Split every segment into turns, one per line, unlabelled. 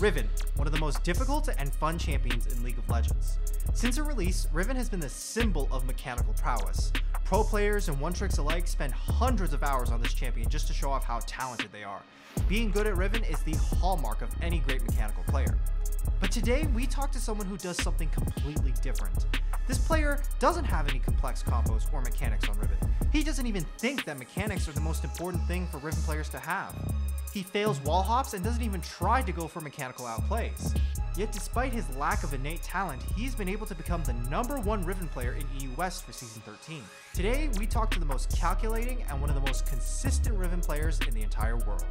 Riven, one of the most difficult and fun champions in League of Legends. Since her release, Riven has been the symbol of mechanical prowess. Pro players and one-tricks alike spend hundreds of hours on this champion just to show off how talented they are. Being good at Riven is the hallmark of any great mechanical player. But today, we talk to someone who does something completely different. This player doesn't have any complex combos or mechanics on Riven. He doesn't even think that mechanics are the most important thing for Riven players to have. He fails wall hops and doesn't even try to go for mechanical outplays. Yet despite his lack of innate talent, he's been able to become the number one Riven player in EU West for Season 13. Today, we talk to the most calculating and one of the most consistent Riven players in the entire world.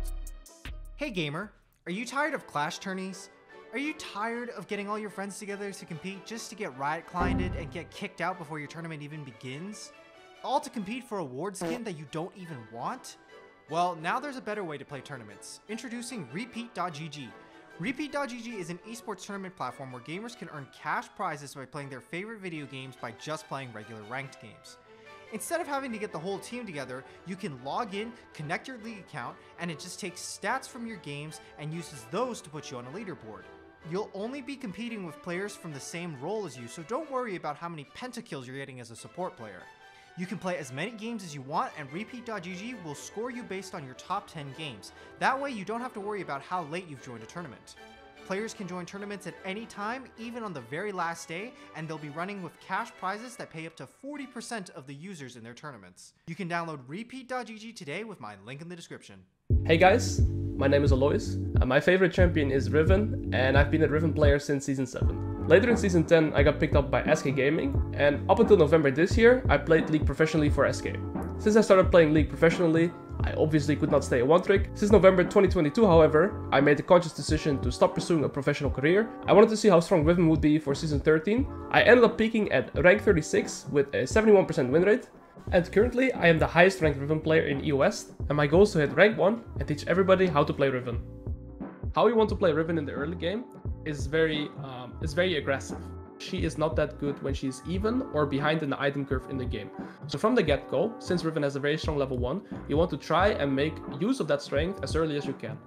Hey gamer, are you tired of Clash tourneys? Are you tired of getting all your friends together to compete just to get riot cliented and get kicked out before your tournament even begins? All to compete for a ward skin that you don't even want? Well, now there's a better way to play tournaments. Introducing Repeat.gg. Repeat.gg is an esports tournament platform where gamers can earn cash prizes by playing their favorite video games by just playing regular ranked games. Instead of having to get the whole team together, you can log in, connect your league account, and it just takes stats from your games and uses those to put you on a leaderboard. You'll only be competing with players from the same role as you, so don't worry about how many pentakills you're getting as a support player. You can play as many games as you want, and Repeat.gg will score you based on your top 10 games. That way, you don't have to worry about how late you've joined a tournament. Players can join tournaments at any time, even on the very last day, and they'll be running with cash prizes that pay up to 40% of the users in their tournaments. You can download Repeat.gg today with my link in the description.
Hey guys, my name is Alois. My favorite champion is Riven, and I've been a Riven player since Season 7. Later in Season 10, I got picked up by SK Gaming, and up until November this year, I played League professionally for SK. Since I started playing League professionally, I obviously could not stay a one trick. Since November 2022, however, I made the conscious decision to stop pursuing a professional career. I wanted to see how strong Riven would be for Season 13. I ended up peaking at rank 36 with a 71% win rate, and currently, I am the highest ranked Riven player in EUW, and my goal is to hit rank 1 and teach everybody how to play Riven. How you want to play Riven in the early game is very, um, is very aggressive. She is not that good when she's even or behind in the item curve in the game. So from the get-go, since Riven has a very strong level 1, you want to try and make use of that strength as early as you can.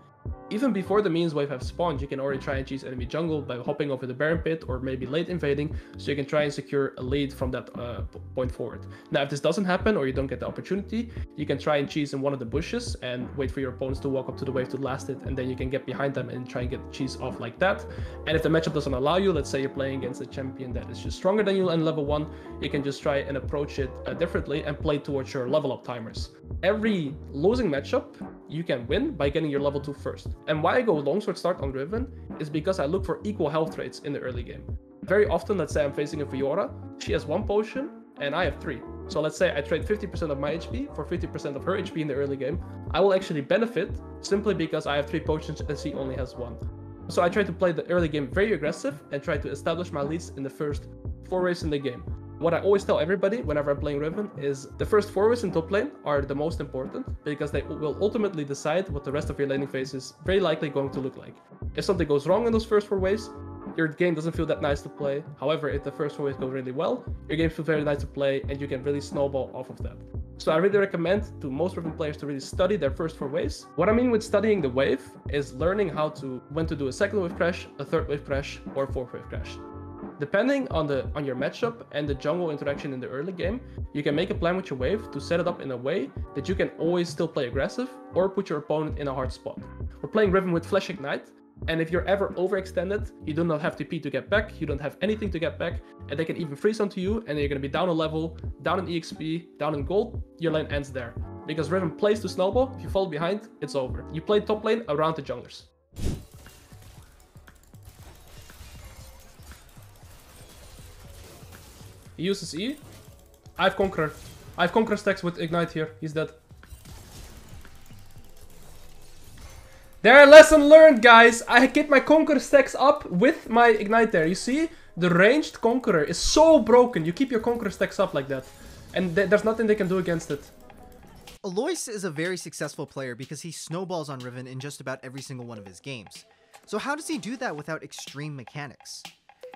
Even before the means wave have spawned, you can already try and cheese enemy jungle by hopping over the Baron pit or maybe late invading, so you can try and secure a lead from that uh, point forward. Now if this doesn't happen or you don't get the opportunity, you can try and cheese in one of the bushes and wait for your opponents to walk up to the wave to last it, and then you can get behind them and try and get the cheese off like that. And if the matchup doesn't allow you, let's say you're playing against a champion that is just stronger than you in level 1, you can just try and approach it uh, differently and play towards your level up timers. Every losing matchup, you can win by getting your level 2 first. And why I go longsword start on Riven is because I look for equal health rates in the early game. Very often, let's say I'm facing a Fiora, she has one potion and I have three. So let's say I trade 50% of my HP for 50% of her HP in the early game. I will actually benefit simply because I have three potions and she only has one. So I try to play the early game very aggressive and try to establish my leads in the first four races in the game. What I always tell everybody whenever I'm playing Riven is the first four waves in top lane are the most important because they will ultimately decide what the rest of your laning phase is very likely going to look like. If something goes wrong in those first four waves, your game doesn't feel that nice to play. However, if the first four waves go really well, your game feels very nice to play and you can really snowball off of that. So I really recommend to most Riven players to really study their first four waves. What I mean with studying the wave is learning how to when to do a second wave crash, a third wave crash, or fourth wave crash. Depending on the on your matchup and the jungle interaction in the early game, you can make a plan with your wave to set it up in a way that you can always still play aggressive or put your opponent in a hard spot. We're playing Riven with Flash Ignite, and if you're ever overextended, you do not have TP to get back, you don't have anything to get back, and they can even freeze onto you, and you're gonna be down a level, down in EXP, down in gold, your lane ends there. Because Riven plays to snowball, if you fall behind, it's over. You play top lane around the junglers. He uses E. I have Conqueror. I have Conqueror stacks with Ignite here. He's dead. There, are lesson learned, guys. I get my Conqueror stacks up with my Ignite there. You see? The ranged Conqueror is so broken. You keep your Conqueror stacks up like that. And th there's nothing they can do against it.
Alois is a very successful player because he snowballs on Riven in just about every single one of his games. So how does he do that without extreme mechanics?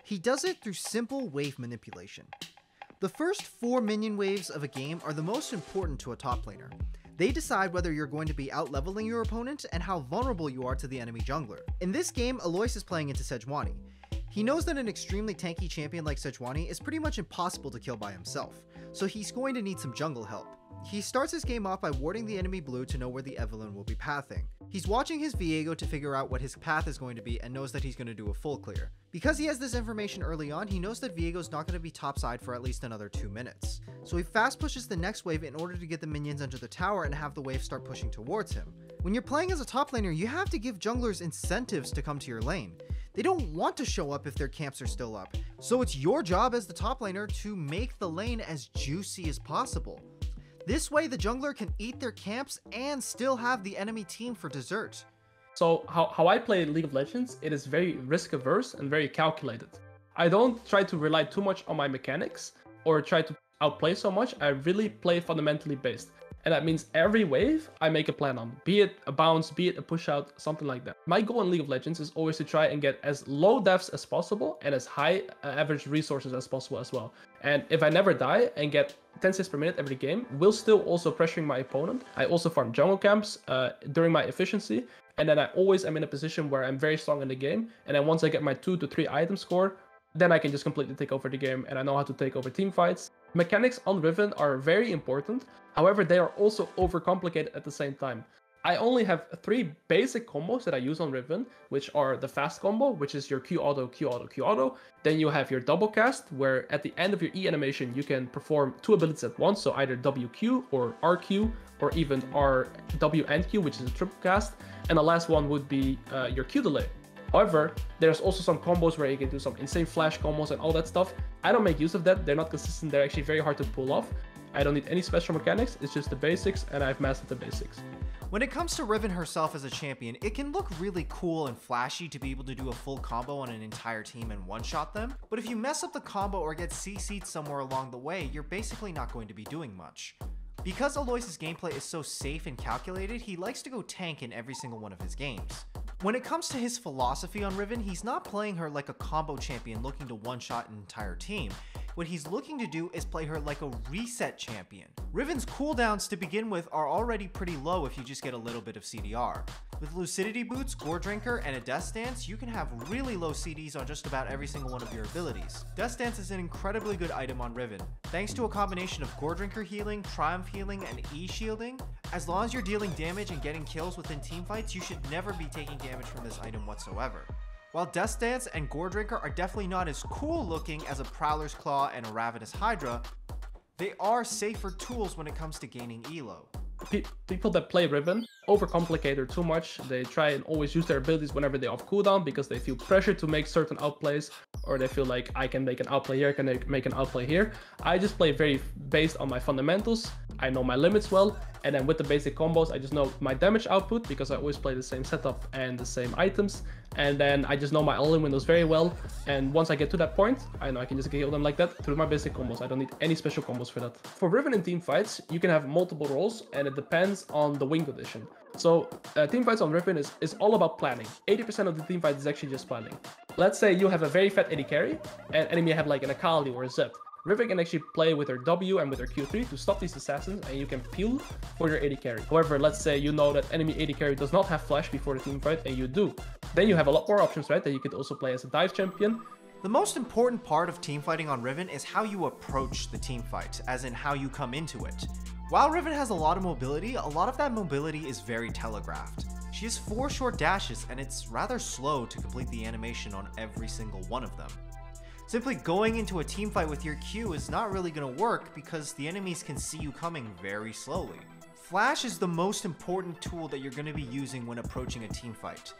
He does it through simple wave manipulation. The first four minion waves of a game are the most important to a top laner. They decide whether you're going to be out-leveling your opponent and how vulnerable you are to the enemy jungler. In this game, Alois is playing into Sejuani. He knows that an extremely tanky champion like Sejuani is pretty much impossible to kill by himself, so he's going to need some jungle help. He starts his game off by warding the enemy blue to know where the Evelynn will be pathing. He's watching his Viego to figure out what his path is going to be and knows that he's going to do a full clear. Because he has this information early on, he knows that Viego's not going to be topside for at least another 2 minutes. So he fast pushes the next wave in order to get the minions under the tower and have the wave start pushing towards him. When you're playing as a top laner, you have to give junglers incentives to come to your lane. They don't want to show up if their camps are still up, so it's your job as the top laner to make the lane as juicy as possible. This way, the jungler can eat their camps and still have the enemy team for dessert.
So how, how I play League of Legends, it is very risk averse and very calculated. I don't try to rely too much on my mechanics or try to outplay so much. I really play fundamentally based. And that means every wave I make a plan on, be it a bounce, be it a push out, something like that. My goal in League of Legends is always to try and get as low deaths as possible and as high uh, average resources as possible as well. And if I never die and get 10 CS per minute every game, while still also pressuring my opponent, I also farm jungle camps uh, during my efficiency. And then I always am in a position where I'm very strong in the game. And then once I get my two to three item score, then I can just completely take over the game and I know how to take over team fights. Mechanics on Riven are very important, however they are also overcomplicated at the same time. I only have three basic combos that I use on Riven, which are the fast combo, which is your Q auto, Q auto, Q auto. Then you have your double cast, where at the end of your E animation you can perform two abilities at once, so either WQ or RQ, or even RW and Q, which is a triple cast. And the last one would be uh, your Q delay. However, there's also some combos where you can do some insane flash combos and all that stuff. I don't make use of that. They're not consistent. They're actually very hard to pull off. I don't need any special mechanics. It's just the basics and I've mastered the basics.
When it comes to Riven herself as a champion, it can look really cool and flashy to be able to do a full combo on an entire team and one-shot them, but if you mess up the combo or get CC'd somewhere along the way, you're basically not going to be doing much. Because Alois' gameplay is so safe and calculated, he likes to go tank in every single one of his games. When it comes to his philosophy on Riven, he's not playing her like a combo champion looking to one-shot an entire team. What he's looking to do is play her like a reset champion. Riven's cooldowns to begin with are already pretty low if you just get a little bit of CDR. With Lucidity Boots, Goredrinker, and a Death Dance, you can have really low CDs on just about every single one of your abilities. Death Dance is an incredibly good item on Riven. Thanks to a combination of Goredrinker healing, Triumph healing, and E-shielding, as long as you're dealing damage and getting kills within teamfights, you should never be taking damage from this item whatsoever. While Death Dance and Goredrinker are definitely not as cool looking as a Prowler's Claw and a Ravenous Hydra, they are safer tools when it comes to gaining elo.
People that play Riven overcomplicate her too much. They try and always use their abilities whenever they off cooldown because they feel pressure to make certain outplays or they feel like I can make an outplay here, I can make an outplay here. I just play very based on my fundamentals. I know my limits well, and then with the basic combos, I just know my damage output because I always play the same setup and the same items. And then I just know my all-in windows very well. And once I get to that point, I know I can just kill them like that through my basic combos. I don't need any special combos for that. For Riven in team fights, you can have multiple roles and it depends on the win condition. So uh, team fights on Riven is, is all about planning. 80% of the team fight is actually just planning. Let's say you have a very fat AD carry and enemy have like an Akali or a Zed. Riven can actually play with her W and with her Q3 to stop these assassins and you can peel for your AD carry. However, let's say you know that enemy AD carry does not have flash before the team fight and you do. Then you have a lot more options, right? That you could also play as a dive champion.
The most important part of teamfighting on Riven is how you approach the teamfight, as in how you come into it. While Riven has a lot of mobility, a lot of that mobility is very telegraphed. She has 4 short dashes and it's rather slow to complete the animation on every single one of them. Simply going into a team fight with your Q is not really going to work because the enemies can see you coming very slowly. Flash is the most important tool that you're going to be using when approaching a team fight.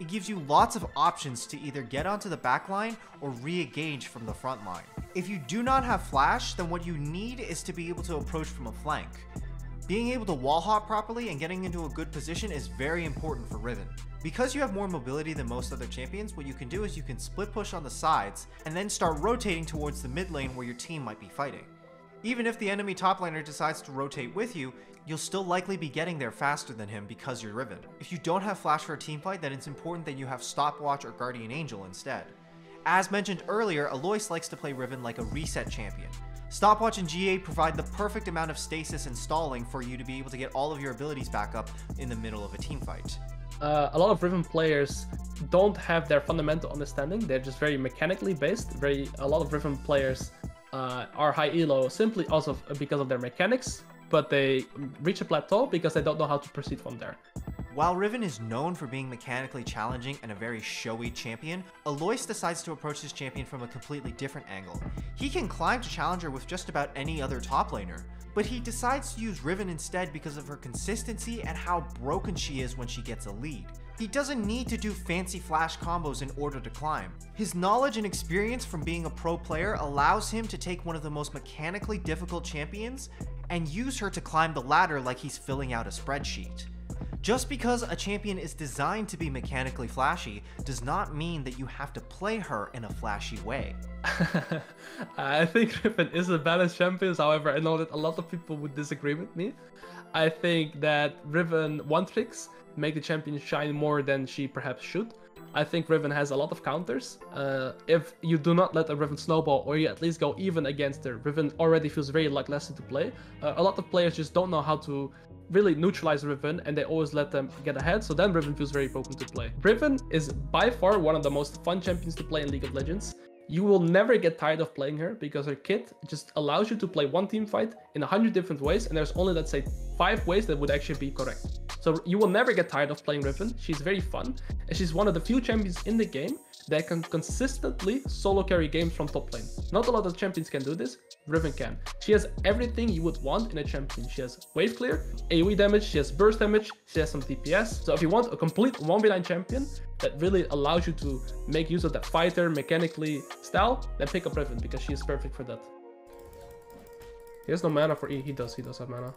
It gives you lots of options to either get onto the back line or re-engage from the front line. If you do not have flash, then what you need is to be able to approach from a flank. Being able to wall hop properly and getting into a good position is very important for Riven. Because you have more mobility than most other champions, what you can do is you can split push on the sides and then start rotating towards the mid lane where your team might be fighting. Even if the enemy top laner decides to rotate with you, you'll still likely be getting there faster than him because you're Riven. If you don't have flash for a team fight, then it's important that you have stopwatch or guardian angel instead. As mentioned earlier, Alois likes to play Riven like a reset champion. Stopwatch and GA provide the perfect amount of stasis and stalling for you to be able to get all of your abilities back up in the middle of a team fight.
Uh, a lot of Riven players don't have their fundamental understanding. They're just very mechanically based. Very a lot of Riven players uh, are high elo simply also because of their mechanics, but they reach a plateau because they don't know how to proceed from there.
While Riven is known for being mechanically challenging and a very showy champion, Alois decides to approach this champion from a completely different angle. He can climb to Challenger with just about any other top laner, but he decides to use Riven instead because of her consistency and how broken she is when she gets a lead. He doesn't need to do fancy flash combos in order to climb. His knowledge and experience from being a pro player allows him to take one of the most mechanically difficult champions and use her to climb the ladder like he's filling out a spreadsheet. Just because a champion is designed to be mechanically flashy does not mean that you have to play her in a flashy way.
I think Riven is a balanced champion, however, I know that a lot of people would disagree with me. I think that Riven one tricks make the champion shine more than she perhaps should. I think Riven has a lot of counters. Uh, if you do not let a Riven snowball or you at least go even against her, Riven already feels very lackluster to play. Uh, a lot of players just don't know how to really neutralize Riven and they always let them get ahead, so then Riven feels very broken to play. Riven is by far one of the most fun champions to play in League of Legends. You will never get tired of playing her because her kit just allows you to play one team fight in a hundred different ways and there's only let's say five ways that would actually be correct. So you will never get tired of playing Riven. She's very fun and she's one of the few champions in the game that can consistently solo carry games from top lane. Not a lot of champions can do this, Riven can. She has everything you would want in a champion. She has wave clear, AoE damage, she has burst damage, she has some DPS. So if you want a complete 1v9 champion that really allows you to make use of that fighter mechanically style, then pick up Riven because she is perfect for that. He has no mana for E, he does, he does have mana.